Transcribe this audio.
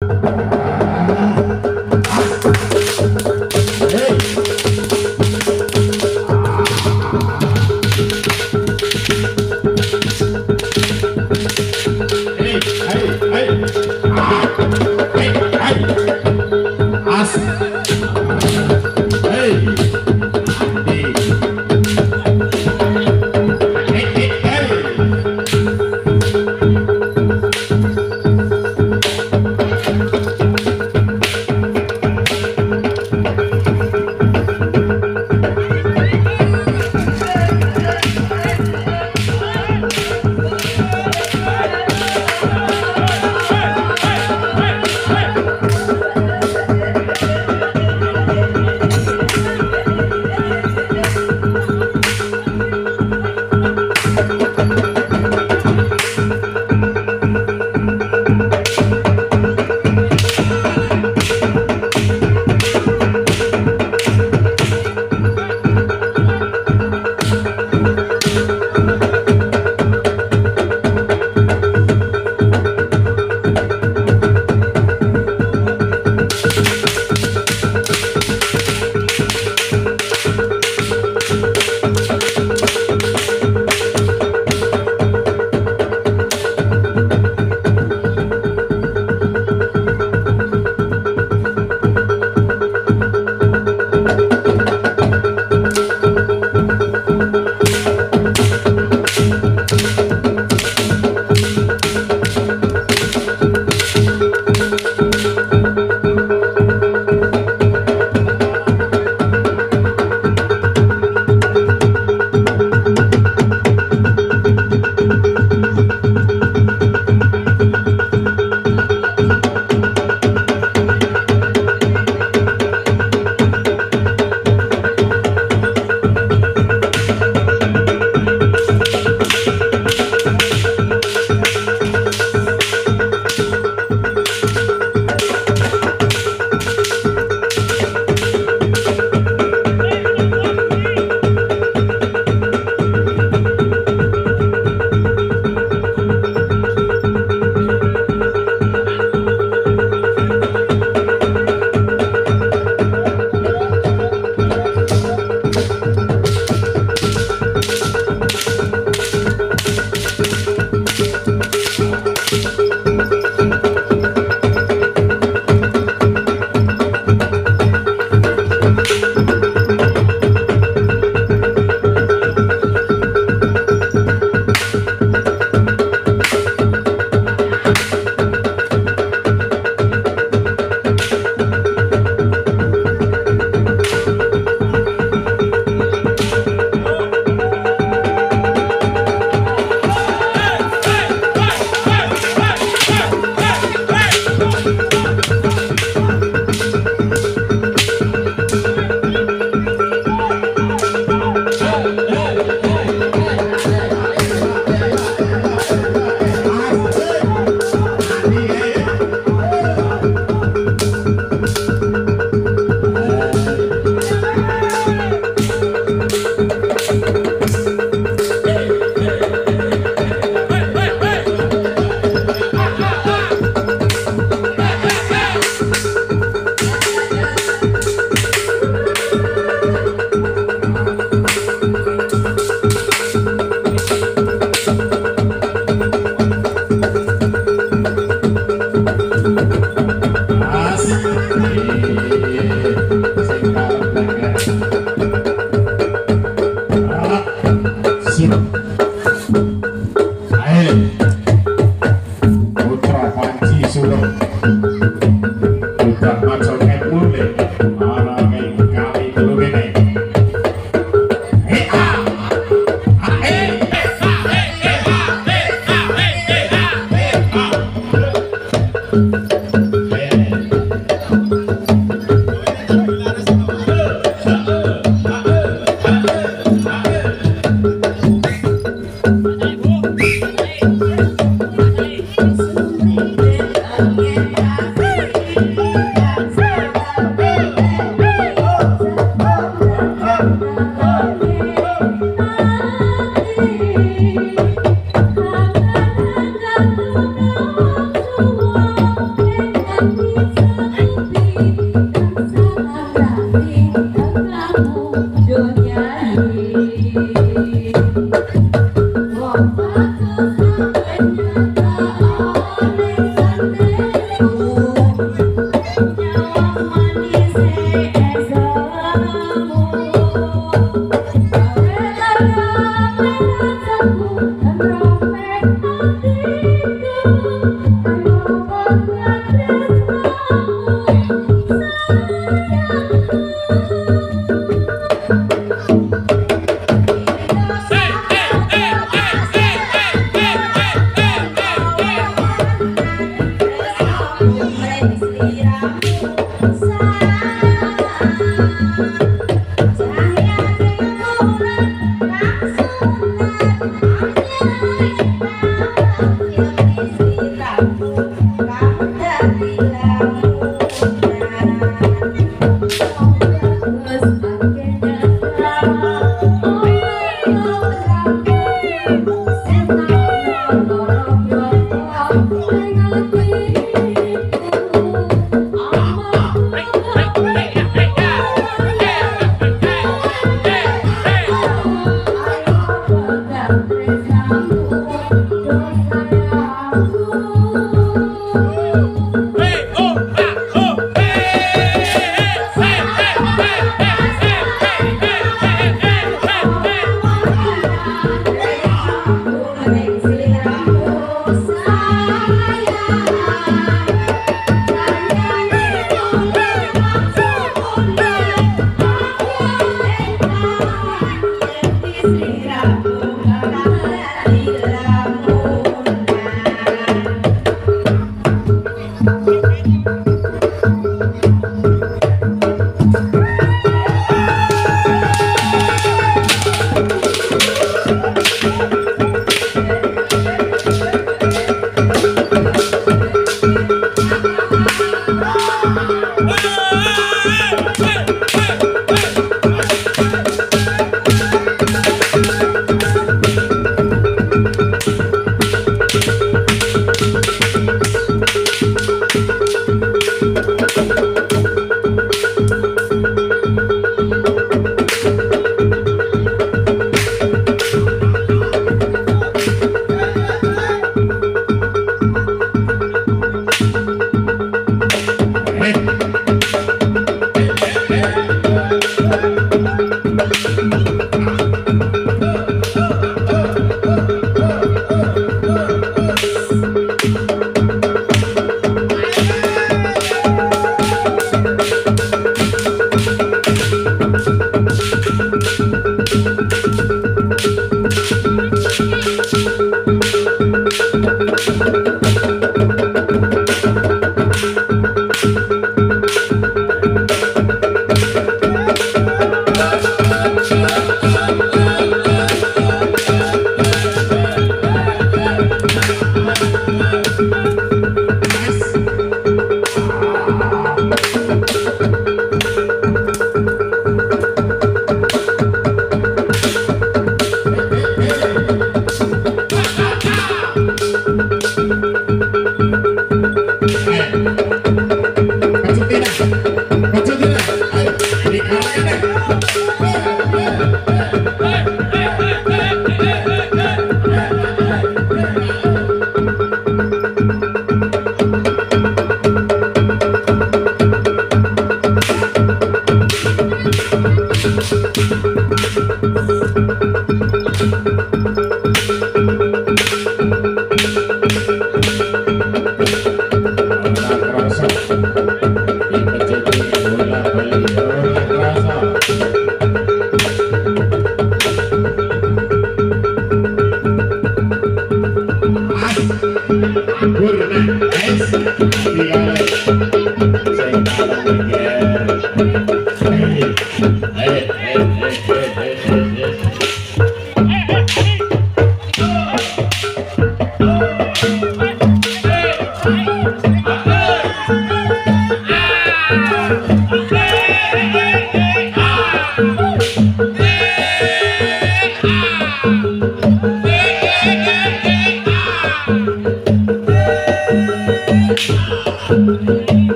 Música